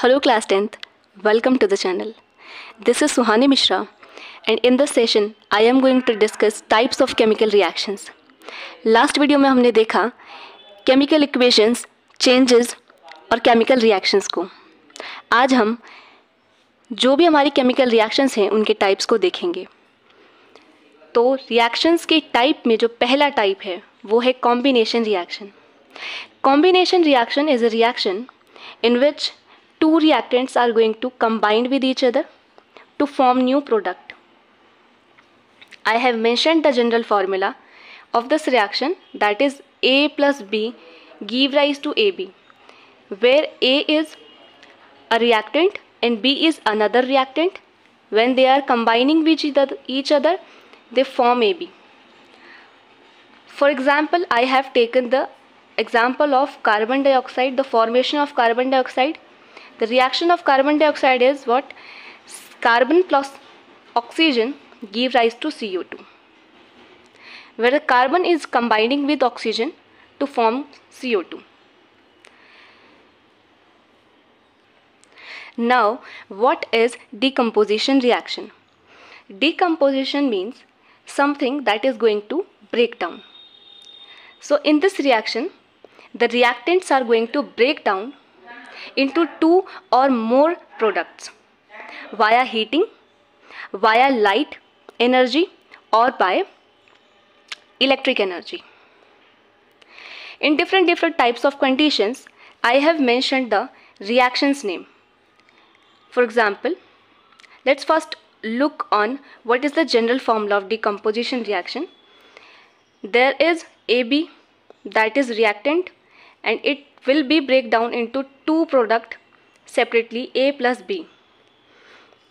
Hello class 10th, welcome to the channel. This is Suhani Mishra and in this session I am going to discuss types of chemical reactions. Last video में हमने देखा chemical equations changes और chemical reactions को आज हम जो भी हमारी केमिकल रिएक्शंस हैं उनके टाइप्स को देखेंगे तो रिएक्शंस के टाइप में जो पहला टाइप है वो है combination reaction combination reaction is a reaction in which two reactants are going to combine with each other to form new product. I have mentioned the general formula of this reaction that is A plus B give rise to AB where A is a reactant and B is another reactant. When they are combining with each other they form AB. For example, I have taken the example of carbon dioxide, the formation of carbon dioxide. The reaction of carbon dioxide is what? Carbon plus oxygen give rise to CO2. Where the carbon is combining with oxygen to form CO2. Now, what is decomposition reaction? Decomposition means something that is going to break down. So, in this reaction, the reactants are going to break down into two or more products via heating, via light energy or by electric energy. In different different types of conditions, I have mentioned the reactions name. For example, let's first look on what is the general formula of decomposition reaction. There is AB that is reactant and it will be break down into two product separately A plus B.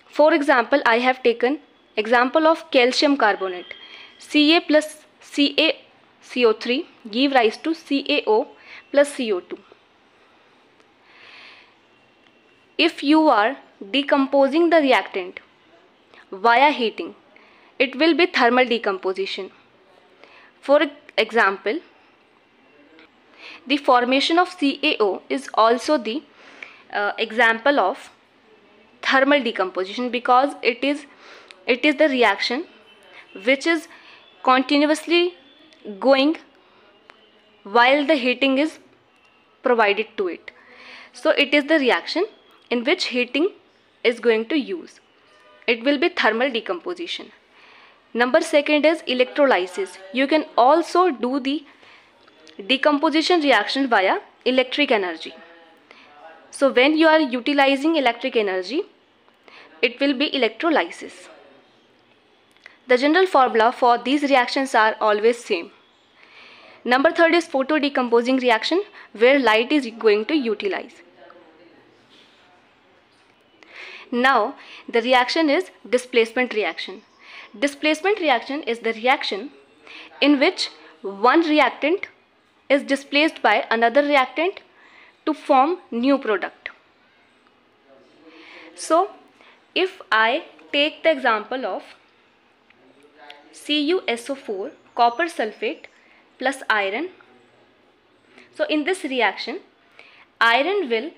For example, I have taken example of calcium carbonate. Ca plus Ca CO3 give rise to CaO plus CO2. If you are decomposing the reactant via heating, it will be thermal decomposition. For example, the formation of CaO is also the uh, example of thermal decomposition because it is it is the reaction which is continuously going while the heating is provided to it. So it is the reaction in which heating is going to use. It will be thermal decomposition. Number second is electrolysis. You can also do the decomposition reaction via electric energy. So when you are utilizing electric energy, it will be electrolysis. The general formula for these reactions are always same. Number third is photo decomposing reaction where light is going to utilize. Now the reaction is displacement reaction. Displacement reaction is the reaction in which one reactant is displaced by another reactant to form new product. So if I take the example of CuSO4 copper sulfate plus iron. So in this reaction iron will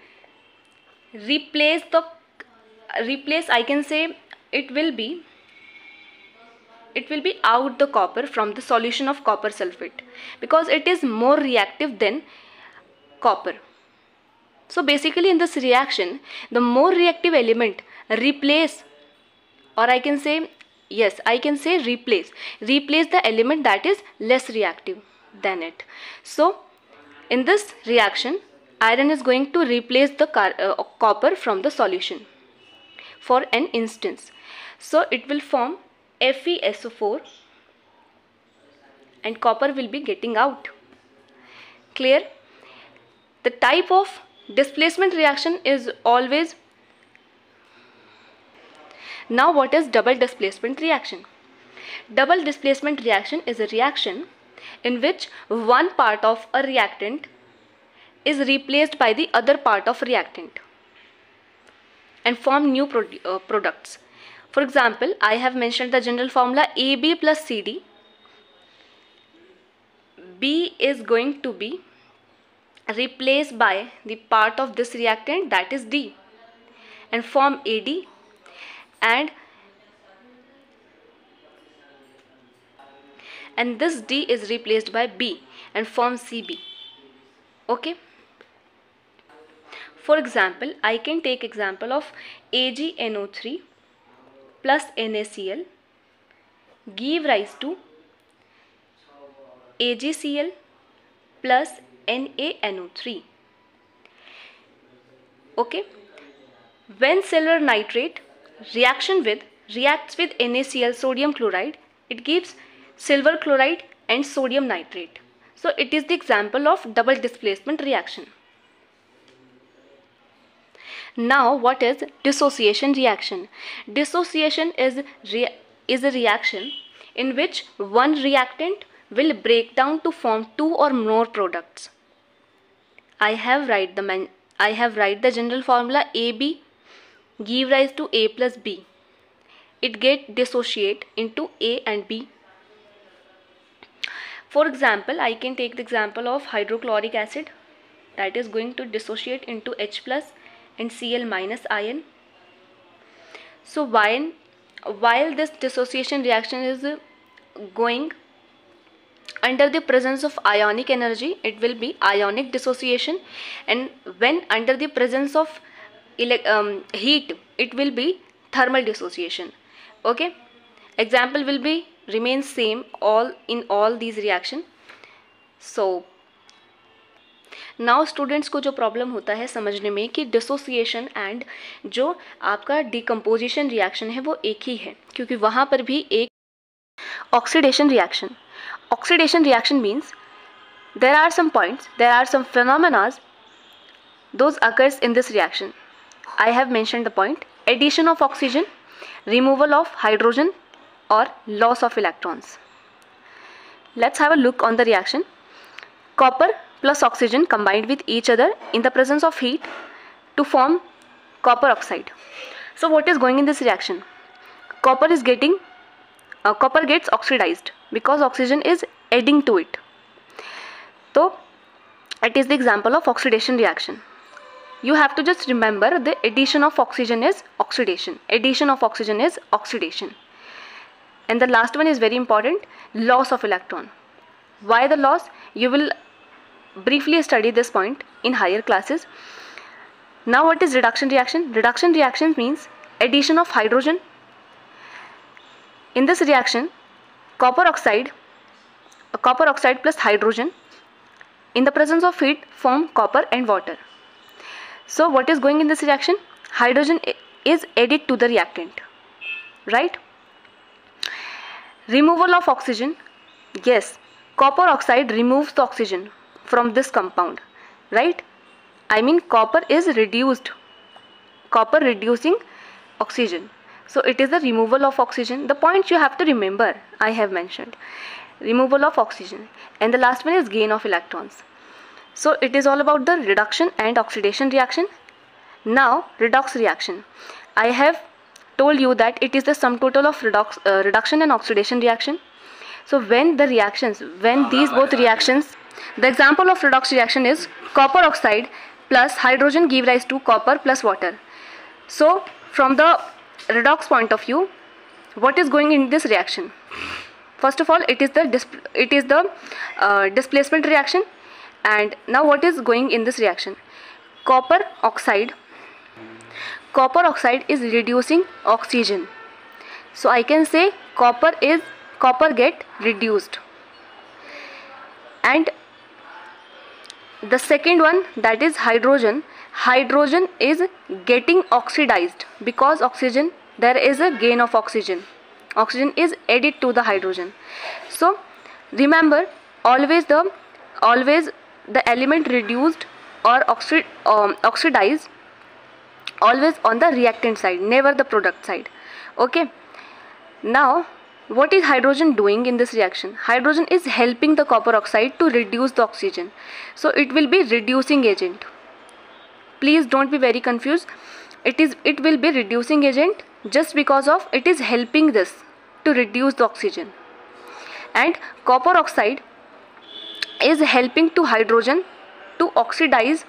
replace the replace I can say it will be it will be out the copper from the solution of copper sulfate because it is more reactive than copper. So basically in this reaction the more reactive element replace or I can say yes I can say replace replace the element that is less reactive than it. So in this reaction iron is going to replace the uh, copper from the solution for an instance. So it will form FeSO4 and copper will be getting out. Clear? The type of displacement reaction is always now what is double displacement reaction? Double displacement reaction is a reaction in which one part of a reactant is replaced by the other part of reactant and form new uh, products. For example, I have mentioned the general formula AB plus CD. B is going to be replaced by the part of this reactant that is D. and form AD and and this D is replaced by B and form CB okay for example I can take example of AgNO3 plus NaCl give rise to AgCl plus NaNO3 okay? When silver nitrate reaction with reacts with NaCl sodium chloride it gives silver chloride and sodium nitrate. So it is the example of double displacement reaction now what is dissociation reaction dissociation is is a reaction in which one reactant will break down to form two or more products i have write the man I have write the general formula AB give rise to A plus B. It get dissociate into A and B. For example, I can take the example of hydrochloric acid that is going to dissociate into H plus and Cl minus ion. So while, while this dissociation reaction is going under the presence of ionic energy it will be ionic dissociation. And when under the presence of um, heat it will be thermal dissociation. Okay? Example will be remain same all in all these reaction. So now students को जो problem होता है समझने में कि dissociation and जो आपका decomposition reaction है वो एक ही है, क्योंकि वहाँ पर भी एक oxidation reaction oxidation reaction means there are some points there are some phenomena those occurs in this reaction I have mention the point addition of oxygen removal of hydrogen और loss of electrons let's have a look on the reaction copper plus oxygen combined with each other in the presence of heat to form copper oxide. So what is going in this reaction? Copper is getting uh, copper gets oxidized because oxygen is adding to it. So it is the example of oxidation reaction. You have to just remember the addition of oxygen is oxidation. Addition of oxygen is oxidation. And the last one is very important loss of electron. Why the loss? You will briefly study this point in higher classes now what is reduction reaction reduction reaction means addition of hydrogen in this reaction, copper oxide, copper oxide plus hydrogen in the presence of heat form copper and water. So what is going in this reaction? Hydrogen is added to the reactant, right? Removal of oxygen. Yes, copper oxide removes the oxygen from this compound, right? I mean copper is reduced. Copper reducing oxygen. So it is the removal of oxygen. The points you have to remember I have mentioned. Removal of oxygen. And the last one is gain of electrons. So it is all about the reduction and oxidation reaction. Now redox reaction. I have told you that it is the sum total of redox, uh, reduction and oxidation reaction. So when the reactions, when these both reactions, the example of redox reaction is copper oxide plus hydrogen give rise to copper plus water. So from the redox point of view what is going in this reaction? First of all it is the it is the uh, displacement reaction. And now what is going in this reaction? Copper oxide copper oxide is reducing oxygen. So i can say copper is copper get reduced. And the second one that is hydrogen. Hydrogen is getting oxidized. Because oxygen there is a gain of oxygen. Oxygen is added to the hydrogen. So remember always the always the element reduced or oxid, um, oxidized always on the reactant side never the product side. Okay. Now what is hydrogen doing in this reaction? Hydrogen is helping the copper oxide to reduce the oxygen. So it will be reducing agent. Please don't be very confused. It is it will be reducing agent just because of it is helping this to reduce the oxygen. And copper oxide is helping to hydrogen to oxidize.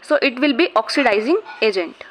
So it will be oxidizing agent